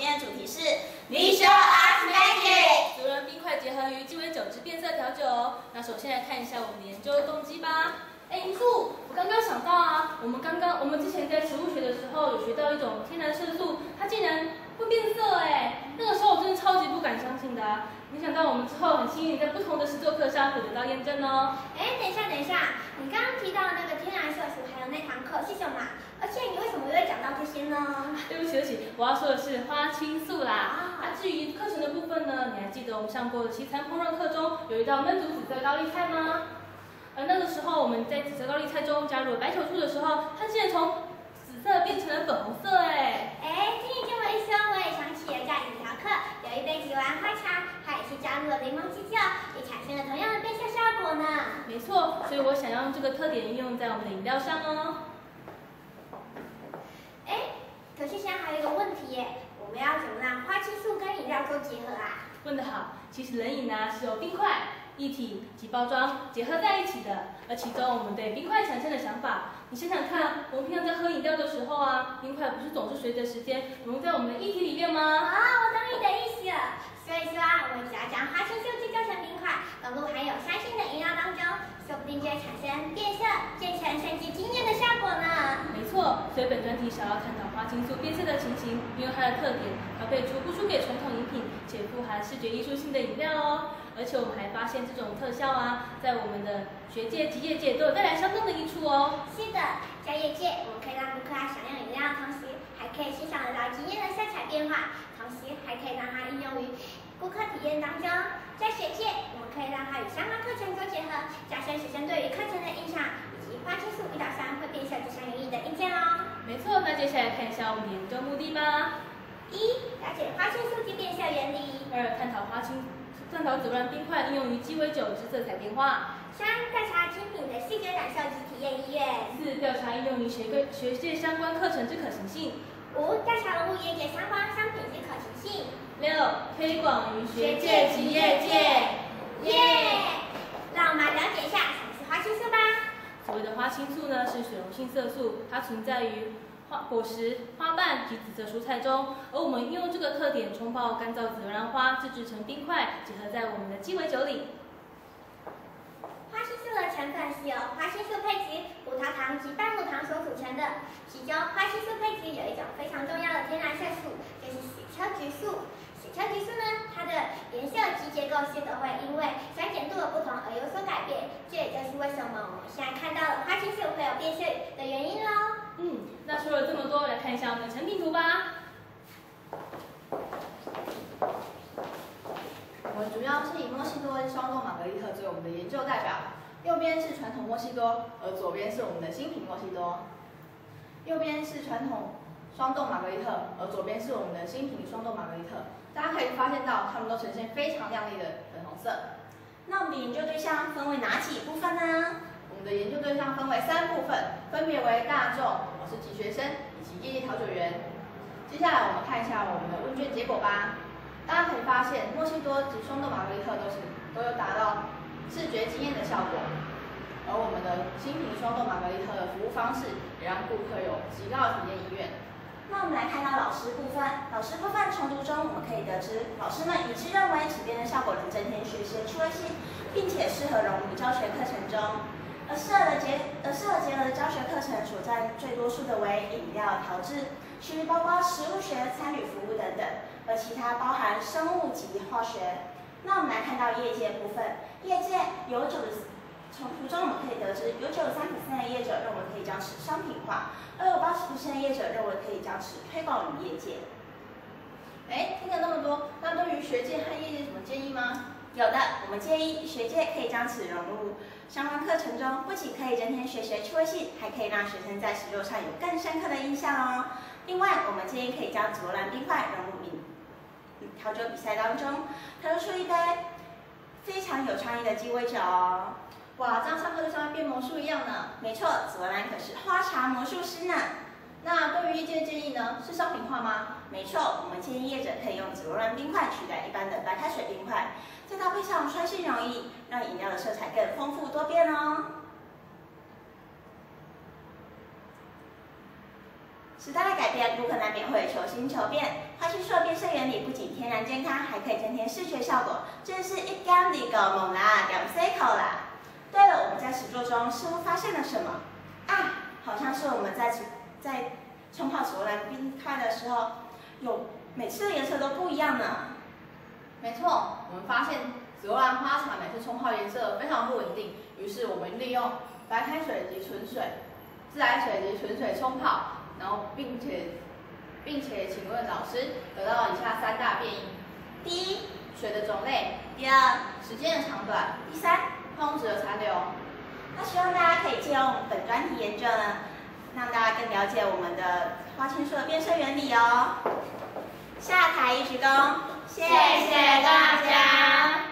今天的主题是 Visual Art Magic。主人冰块结合于鸡尾酒之变色调酒。那首先来看一下我们的研究动机吧。哎，银树，我刚刚想到啊，我们刚刚我们之前在植物学的时候有学到一种天然色素，它竟然会变色哎！那个时候我真的超级不敢相信的啊。没想到我们之后很幸运在不同的实作课上会得到验证哦。哎，等一下，等一下，你刚刚提到那个天然色素，还有那堂课是什么？而且你为对不起，对不起，我要说的是花青素啦。啊，至于课程的部分呢，你还记得我们上过的西餐烹饪课中有一道焖煮紫色高丽菜吗？而那个时候我们在紫色高丽菜中加入了白球素的时候，它竟然从紫色变成了粉红色哎！哎，听你这么一说，我也想起了在饮料课有一杯吉娃花茶，它也是加入了柠檬汁酱，也产生了同样的变色效果呢。没错，所以我想要用这个特点应用在我们的饮料上哦。哎，可是现在还有一个问题耶，我们要怎么让花青素跟饮料做结合啊？问得好，其实冷饮呢是由冰块。液体及包装结合在一起的，而其中我们对冰块产生的想法，你想想看，我们平常在喝饮料的时候啊，冰块不是总是随着时间融入在我们的液体里面吗？啊，我懂你的意思了。所以说啊，我们只要将花青素制作成冰块，融入含有酸性的饮料当中，说不定就会产生变色、渐层甚至惊艳的效果呢。没错，所以本专题想要探讨花青素变色的情形，因为它的特点，调配出不输给传统饮品且富含视觉艺术性的饮料哦。而且我们还发现这种特效啊，在我们的学界及业界都有带来相当的益处哦。是的，在业界，我们可以让顾客享用饮料同时，还可以欣赏得到惊艳的色彩变化，同时还可以让它应用于顾客体验当中。在学界，我们可以让它与相关课程做结合，加深学生对于课程的印象，花青素一到三会变色这项有益的硬件哦。没错，那接下来看一下我们的研究目的吧。一、了解花青素及变色原理。二、探讨花青。探讨紫罗兰冰块应用于鸡尾酒之色彩变化。三、调查精品的视觉感受及体验意愿。四、调查应用于学科学界相关课程之可行性。五、调查融入业界相关商品之可行性。六、推广于学界及业界。耶！让我们了解一下什么是花青素吧。所谓的花青素呢，是水溶性色素，它存在于。花果实、花瓣及紫色蔬菜中，而我们运用这个特点冲泡干燥紫罗兰花，自制成冰块，结合在我们的鸡尾酒里。花青素的成分是由花青素配质、葡萄糖及半乳糖所组成的。其中，花青素配置有一种非常重要的天然色素，就是血车菊素。血车菊素呢，它的颜色及结构是都会因为酸度的不同而有所改变。这也就是为什么我们现在看到的花青素会有变色的原因喽。嗯，那说了这么多，来看一下我们的成品图吧。我们主要是以墨西哥双动玛格丽特作为我们的研究代表，右边是传统墨西哥，而左边是我们的新品墨西哥。右边是传统双动玛格丽特，而左边是我们的新品双动玛格丽特。大家可以发现到，它们都呈现非常亮丽的粉红色。那我们的研究对象分为哪几部分呢？我们的研究对象分为三部分，分别为大众、我是级学生以及业界调酒员。接下来我们看一下我们的问卷结果吧。大家可以发现，墨西哥及双豆玛格丽特都是都有达到视觉惊艳的效果，而我们的新品双豆玛格丽特的服务方式也让顾客有极高的体验意愿。那我们来看到老师部分，老师部分重读中，我们可以得知，老师们一致认为此边的效果能增添学习的并且适合融入教学课程中。而适合结，而适合结合的教学课程所占最多数的为饮料调制，其余包括食物学、餐饮服务等等，而其他包含生物及化学。那我们来看到业界部分，业界有九的，从图中我们可以得知，有九十三的业者认为可以将此商品化，而有八十的业者认为可以将此推广于业界。哎，听了那么多，那对于学界和业界有什么建议吗？有的，我们建议学界可以将此融入相关课程中，不仅可以增添学习趣味性，还可以让学生在使用上有更深刻的印象哦。另外，我们建议可以将紫罗兰冰块融入饮调酒比赛当中，调出一杯非常有创意的鸡尾酒哦。哇，这样上课就像变魔术一样呢。没错，紫罗兰可是花茶魔术师呢。那对于业界建议呢，是商品化吗？没错，我们建议业者可以用紫罗兰冰块取代一般的白开水冰块。再搭配上穿性容易，让饮料的色彩更丰富多变哦。时代的改变，顾客难免会求新求变。花青素的变色原理不仅天然健康，还可以增添视觉效果，真是一干的个猛啦，两 C 口啦。对了，我们在实作中似乎发现了什么？啊，好像是我们在在冲泡紫罗兰冰块的时候，有每次的颜色都不一样呢。没错，我们发现紫罗兰花茶每次冲泡颜色非常不稳定，于是我们利用白开水及纯水、自来水及纯水冲泡，然后并且并且请问老师，得到以下三大变异：第一，水的种类；第二，时间的长短；第三，烹制的残留。那希望大家可以借用本专题研究呢，让大家更了解我们的花青素的变色原理哦。下台一鞠躬，谢谢大家。